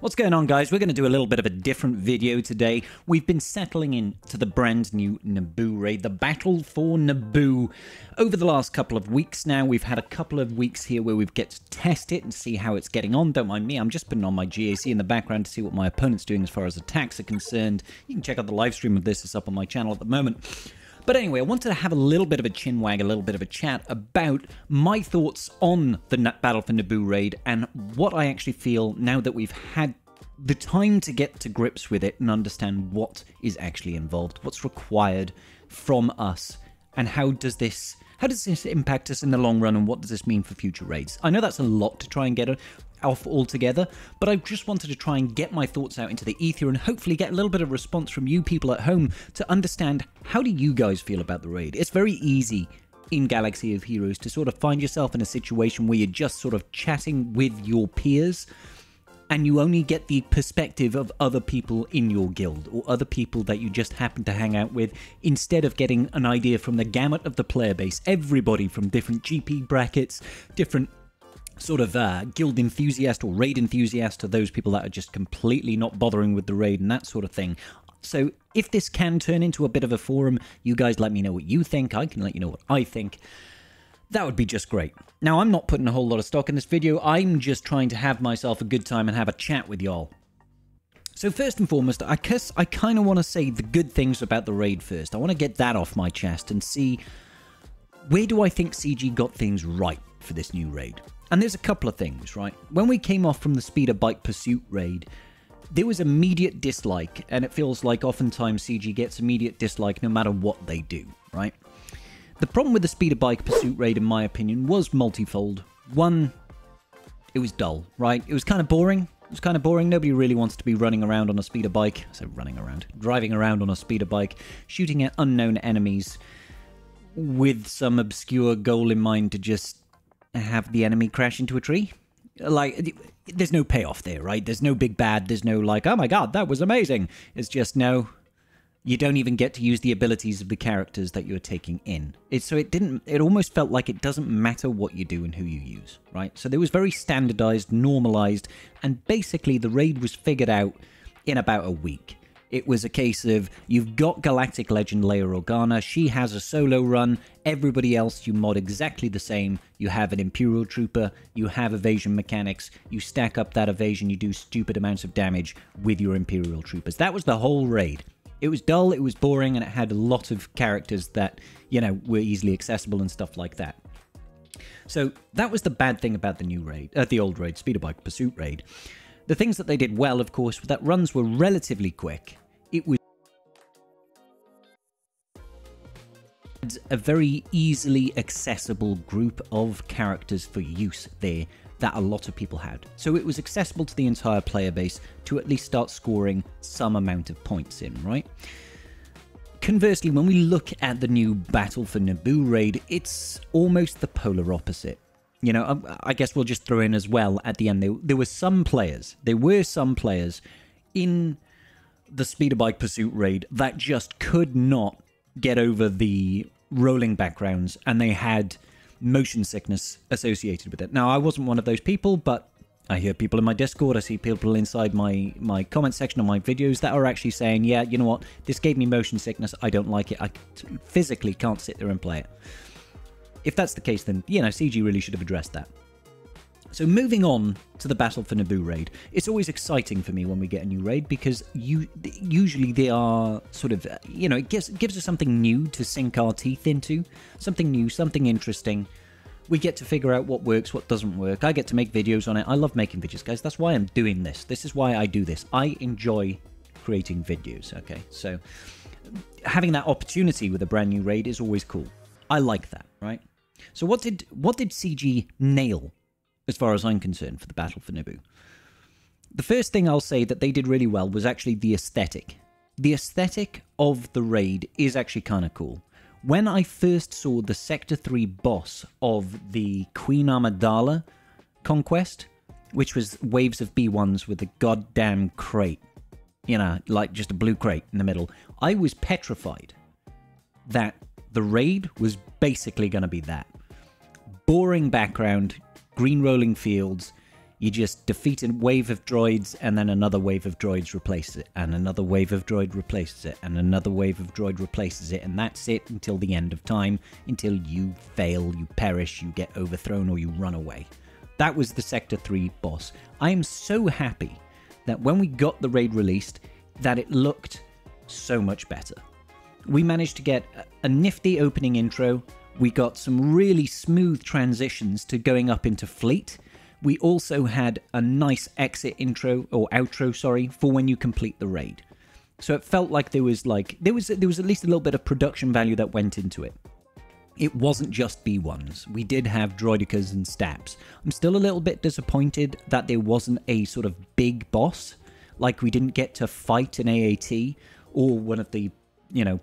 What's going on, guys? We're going to do a little bit of a different video today. We've been settling into the brand new Naboo raid, the Battle for Naboo. Over the last couple of weeks now, we've had a couple of weeks here where we've get to test it and see how it's getting on. Don't mind me, I'm just putting on my GAC in the background to see what my opponent's doing as far as attacks are concerned. You can check out the live stream of this, it's up on my channel at the moment. But anyway, I wanted to have a little bit of a chin wag, a little bit of a chat about my thoughts on the Battle for Naboo raid and what I actually feel now that we've had the time to get to grips with it and understand what is actually involved, what's required from us, and how does this how does this impact us in the long run and what does this mean for future raids? I know that's a lot to try and get off altogether, but I just wanted to try and get my thoughts out into the ether and hopefully get a little bit of response from you people at home to understand how do you guys feel about the raid. It's very easy in Galaxy of Heroes to sort of find yourself in a situation where you're just sort of chatting with your peers and you only get the perspective of other people in your guild or other people that you just happen to hang out with instead of getting an idea from the gamut of the player base everybody from different gp brackets different sort of uh, guild enthusiast or raid enthusiast to those people that are just completely not bothering with the raid and that sort of thing. So if this can turn into a bit of a forum, you guys let me know what you think. I can let you know what I think. That would be just great. Now, I'm not putting a whole lot of stock in this video. I'm just trying to have myself a good time and have a chat with y'all. So first and foremost, I guess I kind of want to say the good things about the raid first. I want to get that off my chest and see where do I think CG got things right for this new raid. And there's a couple of things, right? When we came off from the Speeder Bike Pursuit raid, there was immediate dislike, and it feels like oftentimes CG gets immediate dislike no matter what they do, right? The problem with the Speeder Bike Pursuit raid, in my opinion, was multifold. One, it was dull, right? It was kind of boring. It was kind of boring. Nobody really wants to be running around on a speeder bike. So running around, driving around on a speeder bike, shooting at unknown enemies with some obscure goal in mind to just have the enemy crash into a tree. Like, there's no payoff there, right? There's no big bad. There's no like, oh my god, that was amazing. It's just no. You don't even get to use the abilities of the characters that you're taking in. It, so it didn't. It almost felt like it doesn't matter what you do and who you use, right? So there was very standardized, normalized, and basically the raid was figured out in about a week. It was a case of you've got Galactic Legend Leia Organa, she has a solo run, everybody else you mod exactly the same. You have an Imperial Trooper, you have evasion mechanics, you stack up that evasion, you do stupid amounts of damage with your Imperial Troopers. That was the whole raid. It was dull, it was boring, and it had a lot of characters that, you know, were easily accessible and stuff like that. So that was the bad thing about the new raid, uh, the old raid, Speeder Bike Pursuit raid. The things that they did well, of course, were that runs were relatively quick. It was a very easily accessible group of characters for use there that a lot of people had. So it was accessible to the entire player base to at least start scoring some amount of points in, right? Conversely, when we look at the new Battle for Naboo raid, it's almost the polar opposite. You know, um, I guess we'll just throw in as well at the end. There, there were some players, there were some players in the speeder bike pursuit raid that just could not get over the rolling backgrounds and they had motion sickness associated with it. Now, I wasn't one of those people, but I hear people in my Discord, I see people inside my, my comment section on my videos that are actually saying, yeah, you know what, this gave me motion sickness, I don't like it, I physically can't sit there and play it if that's the case, then, you know, CG really should have addressed that. So moving on to the Battle for Naboo raid, it's always exciting for me when we get a new raid because you usually they are sort of you know it gives gives us something new to sink our teeth into, something new, something interesting. We get to figure out what works, what doesn't work. I get to make videos on it. I love making videos, guys. That's why I'm doing this. This is why I do this. I enjoy creating videos. Okay, so having that opportunity with a brand new raid is always cool. I like that, right? So what did what did CG nail, as far as I'm concerned, for the Battle for Naboo? The first thing I'll say that they did really well was actually the aesthetic. The aesthetic of the raid is actually kind of cool. When I first saw the Sector 3 boss of the Queen Amidala conquest, which was waves of B1s with a goddamn crate, you know, like just a blue crate in the middle, I was petrified that the raid was basically going to be that boring background, green rolling fields, You just defeat a wave of droids, and then another wave of droids replaces it, and another wave of droid replaces it, and another wave of droid replaces it, and that's it until the end of time, until you fail, you perish, you get overthrown, or you run away. That was the Sector 3 boss. I am so happy that when we got the raid released, that it looked so much better. We managed to get a nifty opening intro. We got some really smooth transitions to going up into fleet we also had a nice exit intro or outro, sorry, for when you complete the raid. So it felt like there was like there was there was at least a little bit of production value that went into it. It wasn't just B1s. We did have droidekas and STAPs. I'm still a little bit disappointed that there wasn't a sort of big boss. Like we didn't get to fight an AAT or one of the, you know,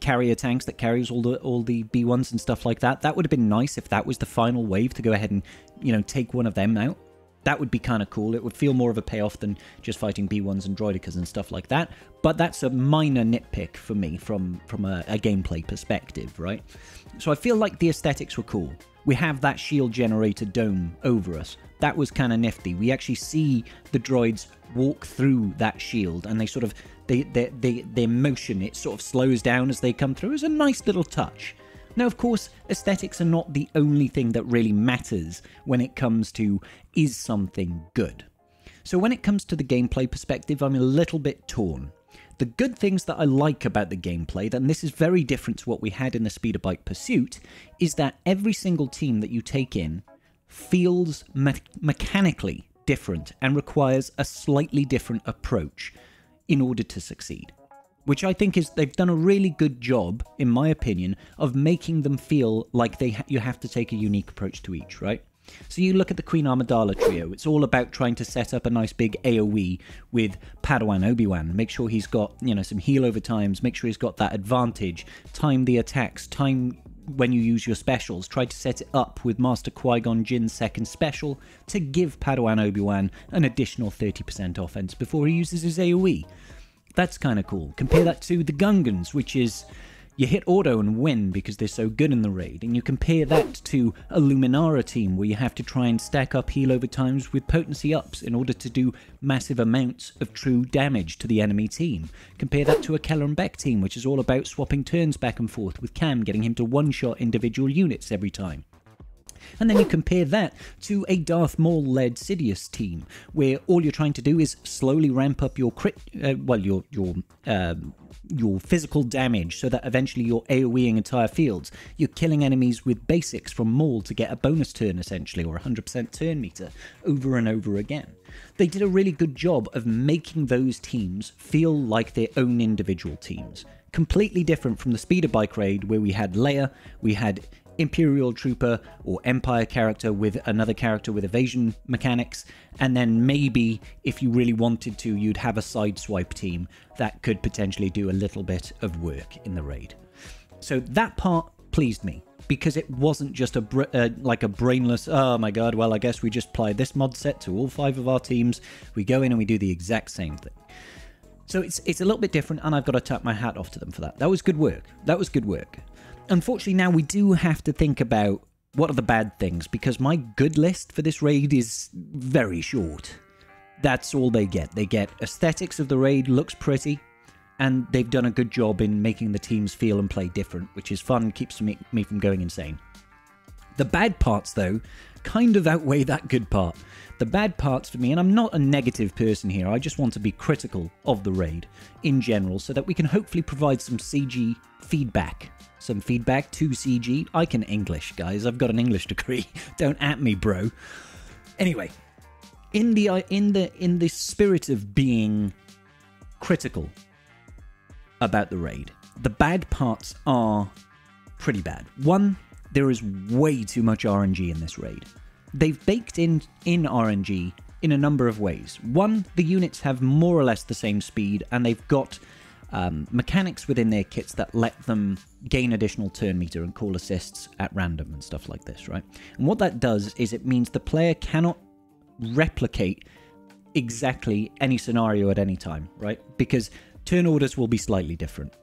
carrier tanks that carries all the all the B1s and stuff like that. That would have been nice if that was the final wave to go ahead and, you know, take one of them out. That would be kind of cool. It would feel more of a payoff than just fighting B1s and droidekas and stuff like that. But that's a minor nitpick for me from from a, a gameplay perspective, right? So I feel like the aesthetics were cool. We have that shield generator dome over us. That was kind of nifty. We actually see the droids walk through that shield and they sort of they, they, they, their motion, it sort of slows down as they come through is a nice little touch. Now, of course, aesthetics are not the only thing that really matters when it comes to is something good. So, when it comes to the gameplay perspective, I'm a little bit torn. The good things that I like about the gameplay, and this is very different to what we had in the Speeder Bike Pursuit, is that every single team that you take in feels me- mechanically different and requires a slightly different approach in order to succeed. Which I think is they've done a really good job, in my opinion, of making them feel like they ha- you have to take a unique approach to each, right? So you look at the Queen Amidala trio. It's all about trying to set up a nice big AOE with Padawan Obi-Wan. Make sure he's got, you know, some heal over times. Make sure he's got that advantage. Time the attacks. Time when you use your specials. Try to set it up with Master Qui-Gon Jinn's second special to give Padawan Obi-Wan an additional 30% offense before he uses his AoE. That's kind of cool. Compare that to the Gungans, which is you hit auto and win because they're so good in the raid, and you compare that to a Luminara team where you have to try and stack up heal over times with potency ups in order to do massive amounts of true damage to the enemy team. Compare that to a Kelleran Beq team, which is all about swapping turns back and forth with Cam, getting him to one shot individual units every time. And then you compare that to a Darth Maul led Sidious team, where all you're trying to do is slowly ramp up your crit, uh, well, your your um, your physical damage so that eventually you're AoEing entire fields. You're killing enemies with basics from Maul to get a bonus turn essentially, or 100% turn meter, over and over again. They did a really good job of making those teams feel like their own individual teams. Completely different from the speeder bike raid where we had Leia, we had Imperial Trooper or Empire character with another character with evasion mechanics, and then maybe if you really wanted to, you'd have a sideswipe team that could potentially do a little bit of work in the raid. So that part pleased me because it wasn't just a uh, like a brainless oh my god well i guess we just apply this mod set to all five of our teams. We go in and we do the exact same thing. So it's it's a little bit different and i've got to tap my hat off to them for that. That was good work. That was good work unfortunately, now we do have to think about what are the bad things because my good list for this raid is very short. That's all they get. They get aesthetics of the raid, looks pretty, and they've done a good job in making the teams feel and play different, which is fun, keeps me, me from going insane. The bad parts, though, kind of outweigh that good part. The bad parts for me, and I'm not a negative person here, I just want to be critical of the raid in general so that we can hopefully provide some CG feedback some feedback to CG. I can English, guys. I've got an English degree. Don't at me, bro. Anyway, in the uh, in the in the spirit of being critical about the raid, the bad parts are pretty bad. One, there is way too much RNG in this raid. They've baked in in RNG in a number of ways. One, the units have more or less the same speed, and they've got um, mechanics within their kits that let them gain additional turn meter and call assists at random and stuff like this, right? And what that does is it means the player cannot replicate exactly any scenario at any time, right? Because turn orders will be slightly different.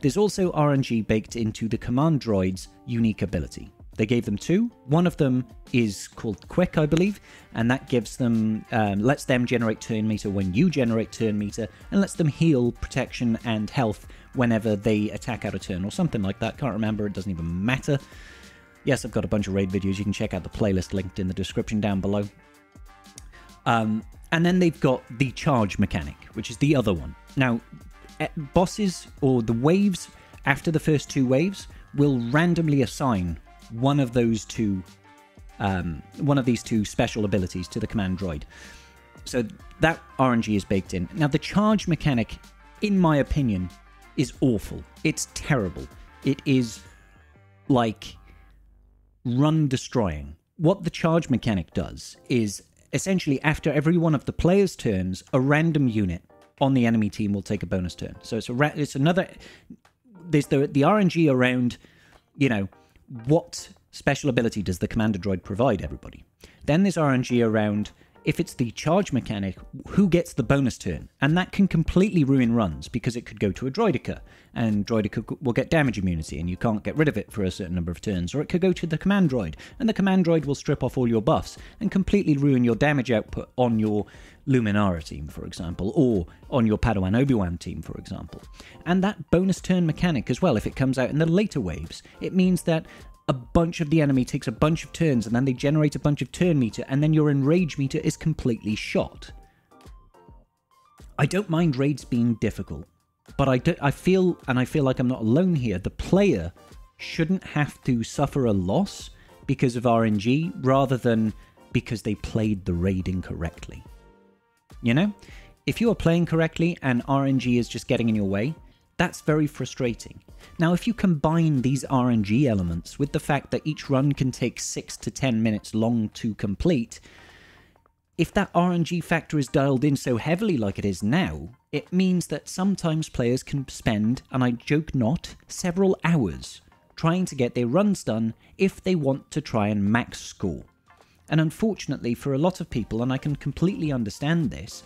There's also RNG baked into the command droid's unique ability. They gave them two. One of them is called Quick, I believe, and that gives them um, lets them generate turn meter when you generate turn meter, and lets them heal protection and health whenever they attack out a turn or something like that. Can't remember. It doesn't even matter. Yes, I've got a bunch of raid videos. You can check out the playlist linked in the description down below. Um, and then they've got the charge mechanic, which is the other one. Now, eh, bosses or the waves after the first two waves will randomly assign one of those two, um, one of these two special abilities to the command droid. So that RNG is baked in. Now, the charge mechanic, in my opinion, is awful. It's terrible. It is like run destroying. What the charge mechanic does is essentially after every one of the player's turns, a random unit on the enemy team will take a bonus turn. So it's a ra- it's another there's the the RNG around, you know, what special ability does the commander droid provide everybody? Then there's RNG around if it's the charge mechanic, who gets the bonus turn? And that can completely ruin runs because it could go to a Droideka, and Droideka will get damage immunity, and you can't get rid of it for a certain number of turns. Or it could go to the command droid, and the command droid will strip off all your buffs and completely ruin your damage output on your Luminara team, for example, or on your Padawan Obi Wan team, for example. And that bonus turn mechanic as well, if it comes out in the later waves, it means that a bunch of the enemy takes a bunch of turns and then they generate a bunch of turn meter and then your enrage meter is completely shot. I don't mind raids being difficult, but I, do, I feel, and I feel like I'm not alone here, the player shouldn't have to suffer a loss because of RNG rather than because they played the raid incorrectly. You know? If you are playing correctly and RNG is just getting in your way, that's very frustrating. Now, if you combine these RNG elements with the fact that each run can take 6 to 10 minutes long to complete, if that RNG factor is dialed in so heavily like it is now, it means that sometimes players can spend, and I joke not, several hours trying to get their runs done if they want to try and max score. And unfortunately, for a lot of people, and I can completely understand this,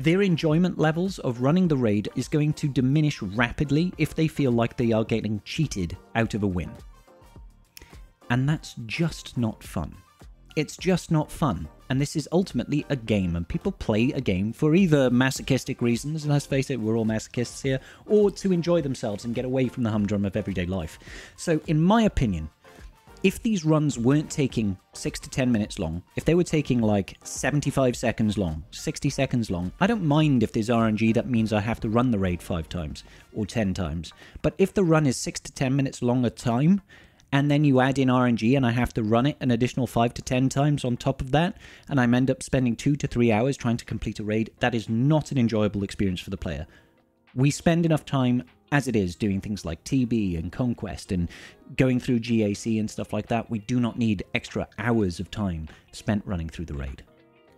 their enjoyment levels of running the raid is going to diminish rapidly if they feel like they are getting cheated out of a win. And that's just not fun. It's just not fun. And this is ultimately a game, and people play a game for either masochistic reasons, and let's face it, we're all masochists here, or to enjoy themselves and get away from the humdrum of everyday life. So, in my opinion, if these runs weren't taking 6 to 10 minutes long, if they were taking like 75 seconds long, 60 seconds long, I don't mind if there's RNG that means I have to run the raid 5 times or 10 times. But if the run is 6 to 10 minutes long a time, and then you add in RNG and I have to run it an additional 5 to 10 times on top of that, and I end up spending 2 to 3 hours trying to complete a raid, that is not an enjoyable experience for the player. We spend enough time as it is doing things like TB and Conquest and going through GAC and stuff like that, we do not need extra hours of time spent running through the raid.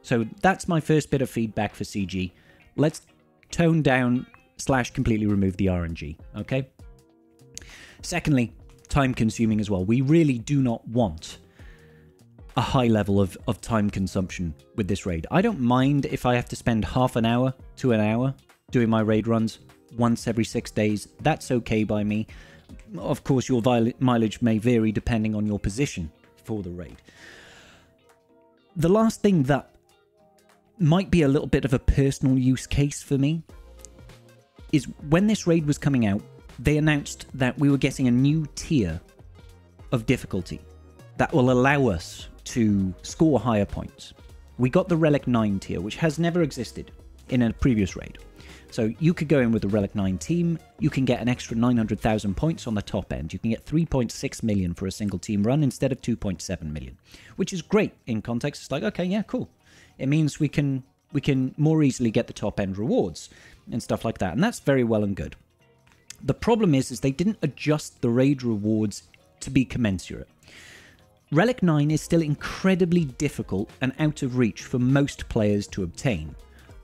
So that's my first bit of feedback for CG. Let's tone down slash completely remove the RNG, okay? Secondly, time consuming as well. We really do not want a high level of, of time consumption with this raid. I don't mind if I have to spend half an hour to an hour doing my raid runs once every six days. That's okay by me. Of course, your mileage may vary depending on your position for the raid. The last thing that might be a little bit of a personal use case for me is when this raid was coming out, they announced that we were getting a new tier of difficulty that will allow us to score higher points. We got the Relic 9 tier, which has never existed in a previous raid. So you could go in with a Relic 9 team, you can get an extra 900,000 points on the top end. You can get 3.6 million for a single team run instead of 2.7 million, which is great in context. It's like, okay, yeah, cool. It means we can we can more easily get the top end rewards and stuff like that. And that's very well and good. The problem is is they didn't adjust the raid rewards to be commensurate. Relic 9 is still incredibly difficult and out of reach for most players to obtain.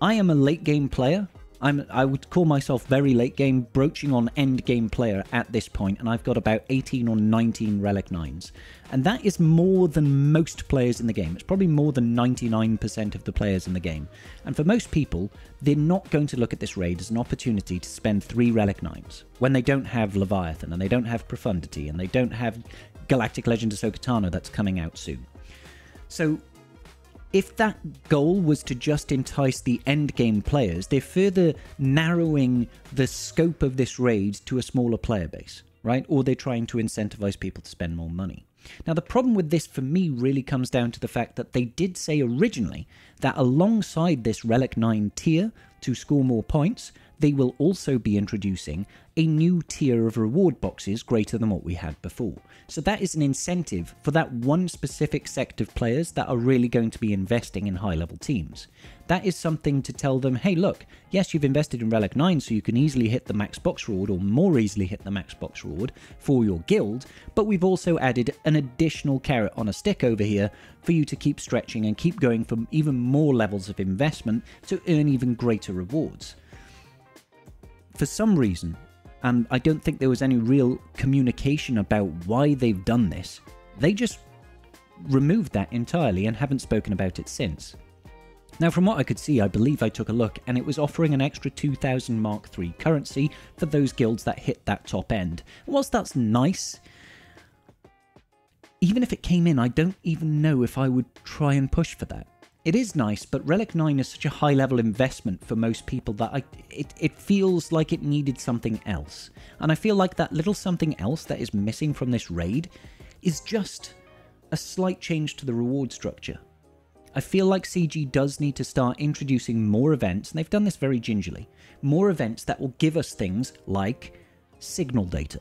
I am a late game player I'm I would call myself very late game, broaching on end game player at this point, and I've got about 18 or 19 relic nines, and that is more than most players in the game. It's probably more than 99% of the players in the game, and for most people, they're not going to look at this raid as an opportunity to spend three relic nines when they don't have Leviathan and they don't have Profundity and they don't have Galactic Legend of Ahsoka that's coming out soon. So if that goal was to just entice the endgame players, they're further narrowing the scope of this raid to a smaller player base, right? Or they're trying to incentivize people to spend more money. Now, the problem with this for me really comes down to the fact that they did say originally that alongside this Relic 9 tier to score more points, they will also be introducing a new tier of reward boxes greater than what we had before. So that is an incentive for that one specific sect of players that are really going to be investing in high level teams. That is something to tell them, hey look, yes you've invested in Relic 9 so you can easily hit the max box reward or more easily hit the max box reward for your guild, but we've also added an additional carrot on a stick over here for you to keep stretching and keep going for even more levels of investment to earn even greater rewards for some reason, and I don't think there was any real communication about why they've done this, they just removed that entirely and haven't spoken about it since. Now, from what I could see, I believe I took a look and it was offering an extra 2000 Mark III currency for those guilds that hit that top end. And whilst that's nice, even if it came in, I don't even know if I would try and push for that. It is nice, but Relic 9 is such a high level investment for most people that I, it, it feels like it needed something else. And I feel like that little something else that is missing from this raid is just a slight change to the reward structure. I feel like CG does need to start introducing more events, and they've done this very gingerly. More events that will give us things like signal data.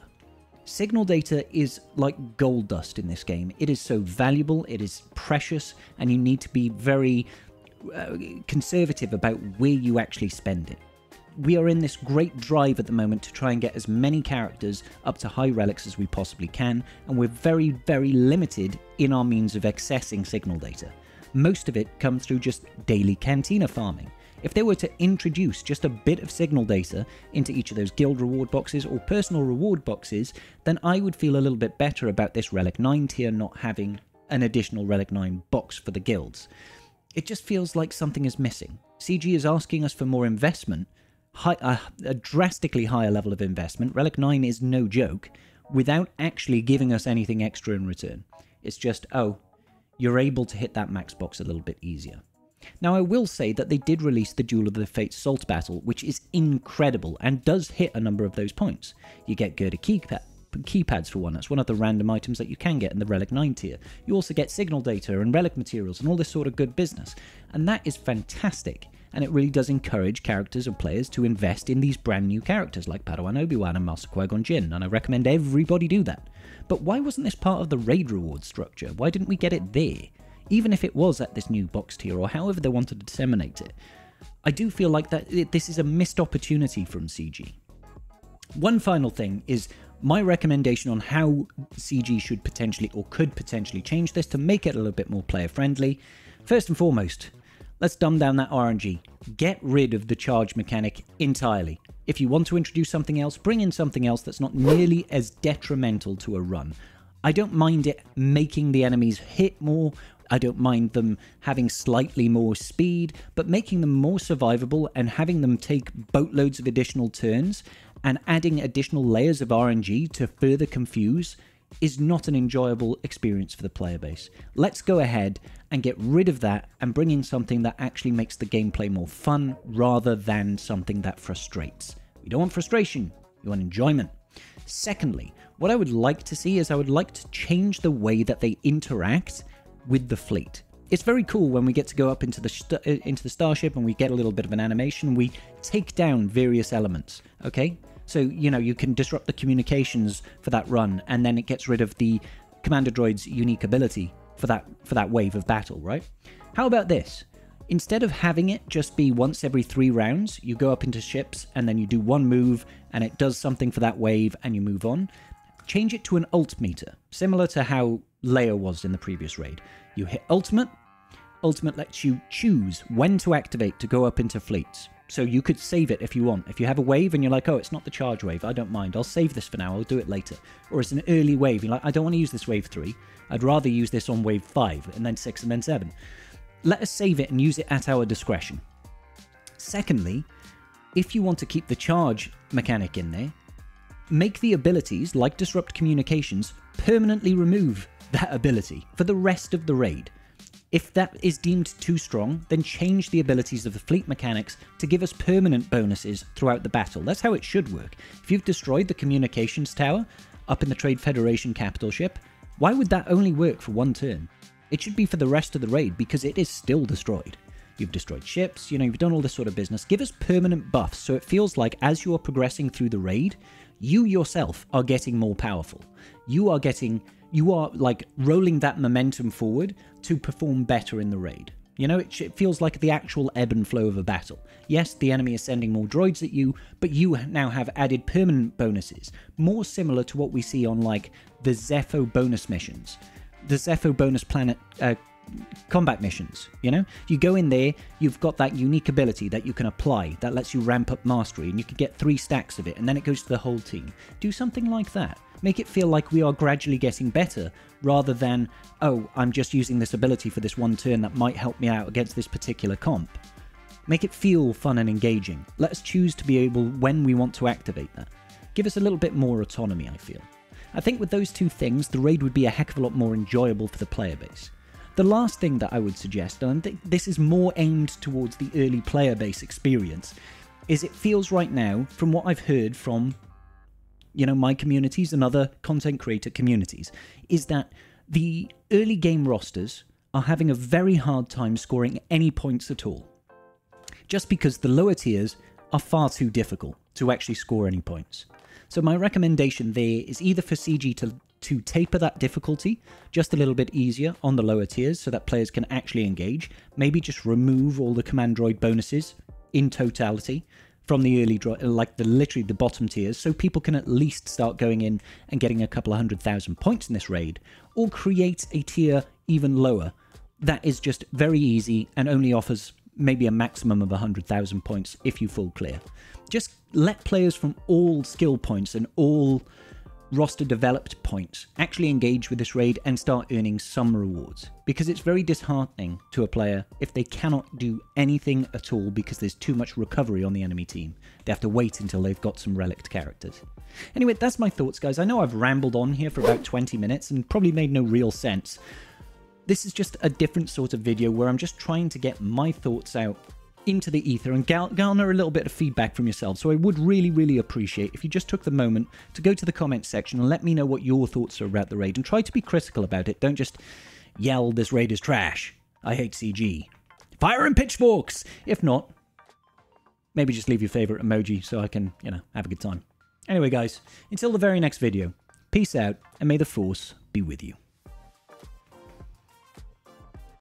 Signal data is like gold dust in this game. It is so valuable, it is precious, and you need to be very uh, conservative about where you actually spend it. We are in this great drive at the moment to try and get as many characters up to high relics as we possibly can, and we're very, very limited in our means of accessing signal data. Most of it comes through just daily cantina farming. If they were to introduce just a bit of signal data into each of those guild reward boxes or personal reward boxes, then I would feel a little bit better about this Relic 9 tier not having an additional Relic 9 box for the guilds. It just feels like something is missing. CG is asking us for more investment, high, a drastically higher level of investment. Relic 9 is no joke, without actually giving us anything extra in return. It's just, oh, you're able to hit that max box a little bit easier. Now, I will say that they did release the Duel of the Fates Salt Battle, which is incredible and does hit a number of those points. You get Gerda keypad, keypads for one. That's one of the random items that you can get in the Relic 9 tier. You also get signal data and relic materials and all this sort of good business. And that is fantastic. And it really does encourage characters and players to invest in these brand new characters like Padawan Obi-Wan and Master Qui-Gon Jinn, and I recommend everybody do that. But why wasn't this part of the raid reward structure? Why didn't we get it there? Even if it was at this new box tier or however they wanted to disseminate it. I do feel like that this is a missed opportunity from CG. One final thing is my recommendation on how CG should potentially or could potentially change this to make it a little bit more player friendly. First and foremost, let's dumb down that RNG. Get rid of the charge mechanic entirely. If you want to introduce something else, bring in something else that's not nearly as detrimental to a run. I don't mind it making the enemies hit more I don't mind them having slightly more speed, but making them more survivable and having them take boatloads of additional turns and adding additional layers of RNG to further confuse is not an enjoyable experience for the player base. Let's go ahead and get rid of that and bring in something that actually makes the gameplay more fun rather than something that frustrates. We don't want frustration, we want enjoyment. Secondly, what I would like to see is I would like to change the way that they interact with the fleet. It's very cool when we get to go up into the uh, into the starship and we get a little bit of an animation. We take down various elements. Okay, so you know you can disrupt the communications for that run, and then it gets rid of the commander droid's unique ability for that for that wave of battle. Right? How about this? Instead of having it just be once every three rounds, you go up into ships and then you do one move and it does something for that wave and you move on. Change it to an alt meter, similar to how Leia was in the previous raid. You hit Ultimate. Ultimate lets you choose when to activate to go up into fleets. So you could save it if you want. If you have a wave and you're like, oh, it's not the charge wave, I don't mind. I'll save this for now. I'll do it later. Or it's an early wave. You're like, I don't want to use this wave 3. I'd rather use this on wave 5 and then 6 and then 7. Let us save it and use it at our discretion. Secondly, if you want to keep the charge mechanic in there, make the abilities, like Disrupt Communications, permanently remove that ability for the rest of the raid. If that is deemed too strong, then change the abilities of the fleet mechanics to give us permanent bonuses throughout the battle. That's how it should work. If you've destroyed the communications tower up in the Trade Federation capital ship, why would that only work for one turn? It should be for the rest of the raid because it is still destroyed. You've destroyed ships, you know, you've done all this sort of business. Give us permanent buffs so it feels like as you are progressing through the raid, you yourself are getting more powerful. You are getting you are like rolling that momentum forward to perform better in the raid. You know, it, it, feels like the actual ebb and flow of a battle. Yes, the enemy is sending more droids at you, but you now have added permanent bonuses, more similar to what we see on like the Zeffo bonus missions. The Zeffo bonus planet uh, combat missions. You know, you go in there, you've got that unique ability that you can apply that lets you ramp up mastery, and you can get three stacks of it, and then it goes to the whole team. Do something like that. Make it feel like we are gradually getting better, rather than, oh, I'm just using this ability for this one turn that might help me out against this particular comp. Make it feel fun and engaging. Let us choose to be able when we want to activate that. Give us a little bit more autonomy, I feel. I think with those two things, the raid would be a heck of a lot more enjoyable for the player base. The last thing that I would suggest, and this is more aimed towards the early player base experience, is it feels right now, from what I've heard from, you know, my communities and other content creator communities, is that the early game rosters are having a very hard time scoring any points at all. Just because the lower tiers are far too difficult to actually score any points. So my recommendation there is either for CG to to taper that difficulty just a little bit easier on the lower tiers so that players can actually engage. Maybe just remove all the command droid bonuses in totality from the early droid, like the literally the bottom tiers, so people can at least start going in and getting a couple of hundred thousand points in this raid, or create a tier even lower that is just very easy and only offers maybe a maximum of 100,000 points if you full clear. Just let players from all skill points and all roster developed points actually engage with this raid and start earning some rewards. Because it's very disheartening to a player if they cannot do anything at all because there's too much recovery on the enemy team. They have to wait until they've got some relict characters. Anyway, that's my thoughts, guys. I know I've rambled on here for about 20 minutes and probably made no real sense. This is just a different sort of video where I'm just trying to get my thoughts out into the ether and garner a little bit of feedback from yourselves. So I would really, really appreciate if you just took the moment to go to the comments section and let me know what your thoughts are about the raid and try to be critical about it. Don't just yell, this raid is trash. I hate CG. Fire and pitchforks! If not, maybe just leave your favorite emoji so I can, you know, have a good time. Anyway, guys, until the very next video, peace out and may the force be with you.